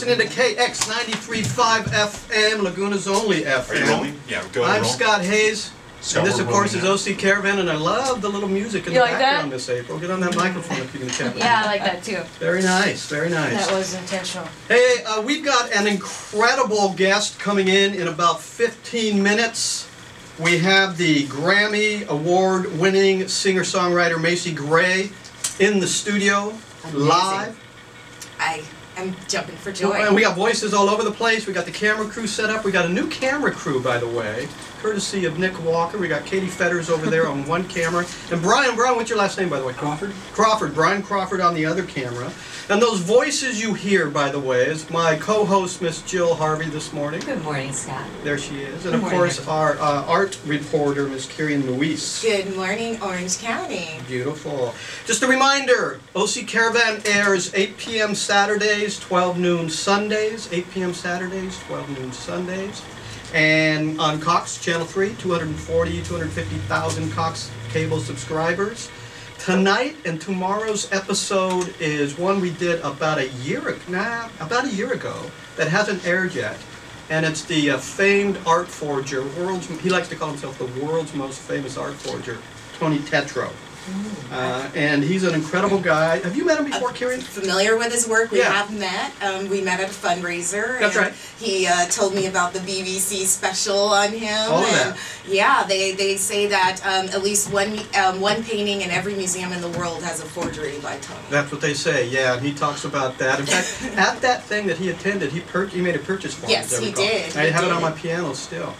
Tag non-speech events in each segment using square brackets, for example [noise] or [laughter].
Listening to KX 93.5 FM, Laguna's only FM. Are you rolling? Yeah, go I'm roll. Scott Hayes. Scott, and this, of course, is OC Caravan, and I love the little music in You the like background, that? Miss April. Get on that microphone if you can chat with Yeah, I like that too. Very nice, very nice. That was intentional. Hey, uh, we've got an incredible guest coming in in about 15 minutes. We have the Grammy Award winning singer songwriter Macy Gray in the studio live. I am jumping for And joy. we got voices all over the place. We got the camera crew set up. We got a new camera crew, by the way, courtesy of Nick Walker. We got Katie Fetters over there on one camera. And Brian, Brian, what's your last name, by the way? Crawford? Crawford, Brian Crawford on the other camera. And those voices you hear, by the way, is my co-host, Miss Jill Harvey, this morning. Good morning, Scott. There she is. And Good of morning, course, Nick. our uh, art reporter, Miss Keariene Muizz. Good morning, Orange County. Beautiful. Just a reminder, OC Caravan airs 8 p.m. Saturdays, 12 noon Sundays. 8 p.m. Saturdays, 12 noon Sundays. And on Cox Channel 3, 240, 250,000 Cox cable subscribers. Tonight and tomorrow's episode is one we did about a year, nah, about a year ago that hasn't aired yet. And it's the uh, famed art forger, world's, he likes to call himself the world's most famous art forger, Tony Tetro. Uh, and he's an incredible guy. Have you met him before, Kieran? Familiar with his work, we Yeah. have met. Um, we met at a fundraiser. That's and right. He uh, told me about the BBC special on him. All of and that. Yeah, they, they say that um, at least one um, one painting in every museum in the world has a forgery by Tony. That's what they say, yeah, and he talks about that. In fact, [laughs] at that thing that he attended, he he made a purchase form. Yes, he did, I he have it on my piano still.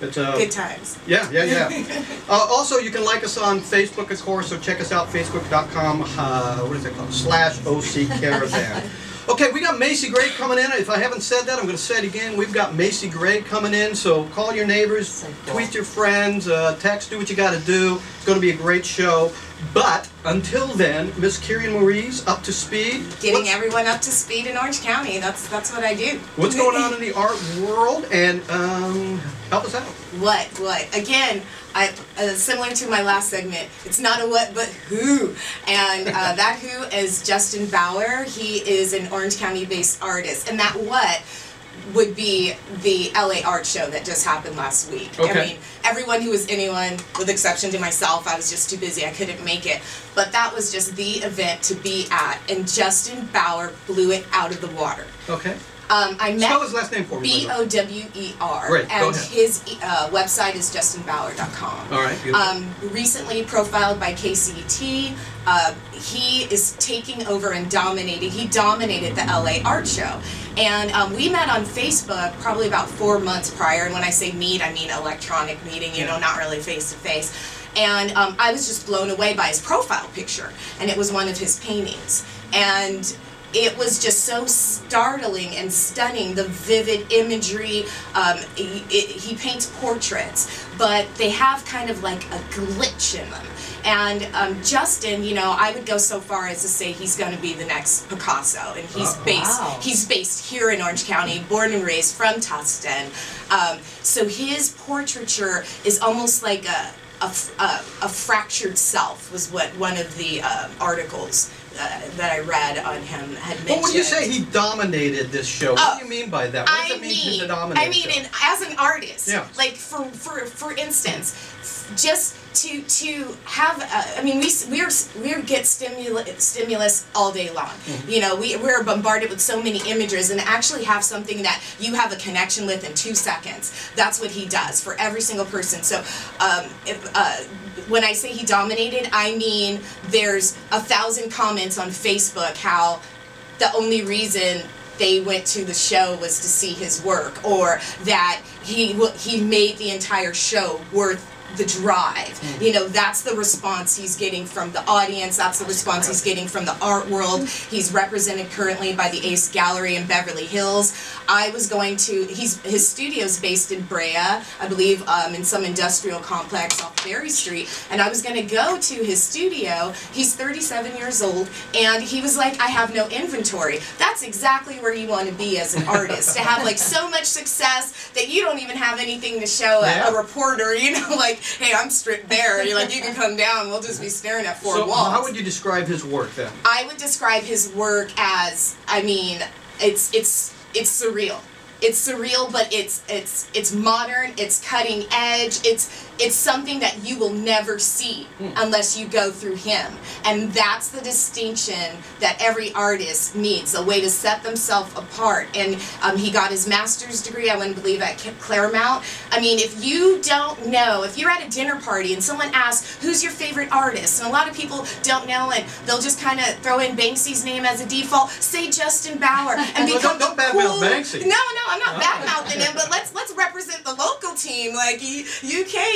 But, uh, Good times. Yeah, yeah, yeah. [laughs] uh, also, you can like us on Facebook, of course, so check us out, facebook.com, uh, what is it called? Slash OC Caravan. Okay, we got Macy Gray coming in. If I haven't said that, I'm going to say it again. We've got Macy Gray coming in, so call your neighbors, tweet your friends, uh, text, do what you got to do. It's going to be a great show. But until then, Miss Keariene Maurice, up to speed. Getting What's- everyone up to speed in Orange County. That's that's what I do. What's going on [laughs] in the art world? And um, help us out. What? What? Again, I uh, similar to my last segment. It's not a what, but who. And uh, [laughs] that who is Justin Bower. He is an Orange County-based artist, and that what would be the LA Art Show that just happened last week. Okay. I mean, everyone who was anyone, with exception to myself, I was just too busy. I couldn't make it. But that was just the event to be at, and Justin Bower blew it out of the water. Okay. Um, I met Spell his last name for me. B. O W E R. Great, go And ahead. his uh, website is justinbower.com. All right. Um, recently profiled by KCET, uh, he is taking over and dominating. He dominated the LA Art Show. And um, we met on Facebook probably about four months prior. And when I say meet, I mean electronic meeting, you know, not really face to face. And um, I was just blown away by his profile picture. And it was one of his paintings. And it was just so startling and stunning the vivid imagery um, he, it, he paints portraits but they have kind of like a glitch in them and um, justin you know i would go so far as to say he's going to be the next picasso and he's Uh-oh. based Wow. he's based here in orange county born and raised from tustin um, so his portraiture is almost like a a fractured self was what one of the um articles uh, that I read on him had mentioned. But when you say he dominated this show, what Oh, do you mean by that? What does I it mean, mean, to dominate? I mean, as an artist, Yeah. like for for for instance, just to to have, uh, I mean, we we're we get stimulus stimulus all day long. Mm-hmm. You know, we we're bombarded with so many images, and actually have something that you have a connection with in two seconds. That's what he does for every single person. So, um, if, uh, when I say he dominated, I mean there's a thousand comments on Facebook how the only reason they went to the show was to see his work or that he he made the entire show worth the drive. You know that's the response he's getting from the audience that's the response he's getting from the art world. He's represented currently by the ace gallery in beverly hills. I was going to he's his studio's based in brea i believe um, in some industrial complex off berry street and i was going to go to his studio. He's 37 years old and he was like i have no inventory. That's exactly where you want to be as an [laughs] artist to have like so much success that you don't even have anything to show a, a reporter you know [laughs] like hey i'm stripped bare you're like you can come down we'll just be staring at four so walls how would you describe his work then? I would describe his work as, I mean, it's it's it's surreal. It's surreal, but it's it's it's modern. It's cutting edge. It's it's something that you will never see unless you go through him, and that's the distinction that every artist needs. A way to set themselves apart. And um, he got his master's degree, I wouldn't believe, at Claremont. I mean, if you don't know, if you're at a dinner party and someone asks, "Who's your favorite artist?" and a lot of people don't know, and they'll just kind of throw in Banksy's name as a default. Say Justin Bower and Well, become don't- don't cool. Banksy. No, no, I'm not bad mouthing him, but let's let's represent the local team. Like U-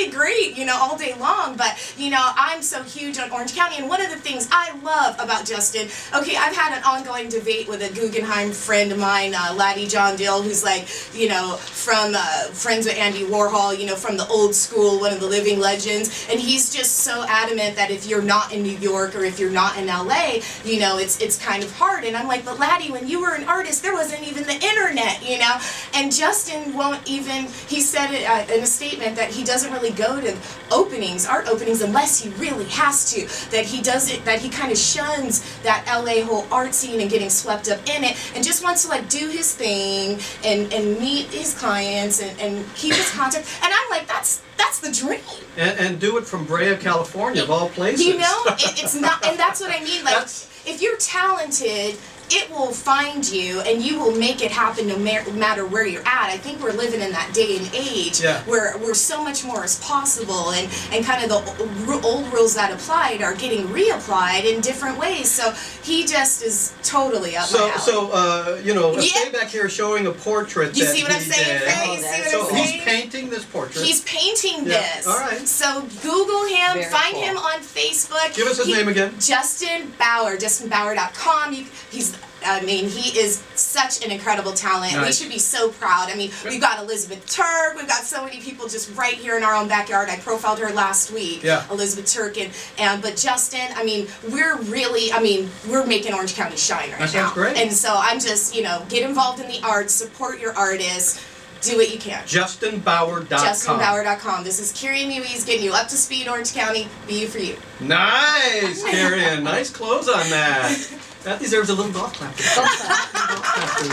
Great, you know, all day long. But you know, I'm so huge on Orange County, and one of the things I love about Justin. Okay, I've had an ongoing debate with a Guggenheim friend of mine, uh, Laddie John Dill, who's like, you know, from uh, friends with Andy Warhol, you know, from the old school, one of the living legends, and he's just so adamant that if you're not in New York or if you're not in LA, you know, it's it's kind of hard. And I'm like, but Laddie, when you were an artist, there wasn't even the internet, you know. And Justin won't even. He said it, uh, in a statement that he doesn't really go to openings, art openings, unless he really has to. That he does it. That he kind of shuns that LA whole art scene and getting swept up in it, and just wants to like do his thing and and meet his clients and, and keep his contact. And I'm like, that's that's the dream. And, and do it from Brea, California, of all places. You know, it, it's not, and that's what I mean. Like, [laughs] That's- if you're talented, it will find you, and you will make it happen no ma- matter where you're at. I think we're living in that day and age Yeah. where where so much more is possible, and and kind of the old rules that applied are getting reapplied in different ways. So he just is totally up my So, alley. so uh, you know, Yeah. stay back here showing a portrait. you that see what I'm saying, did. Faye? Oh, You see that's what I'm So he's saying? Painting this portrait. He's painting Yeah, this. all right. So Google him, Very find cool. him on Facebook. Give us his He- name again. Justin Bower, justinbower.com. You, he's, I mean, he is such an incredible talent. We should be so proud. I mean, we've got Elizabeth Turk. We've got so many people just right here in our own backyard. I profiled her last week. Yeah. Elizabeth Turk and, and but Justin. I mean, we're really. I mean, we're making Orange County shine right That now. sounds great. And so I'm just, you know, get involved in the arts, support your artists, do what you can. JustinBower.com. JustinBower.com. This is Keariene Muizz getting you up to speed, Orange County. Be you for you. Nice, Karen. nice clothes on that. [laughs] That deserves a little golf clap. [laughs] Golf clap.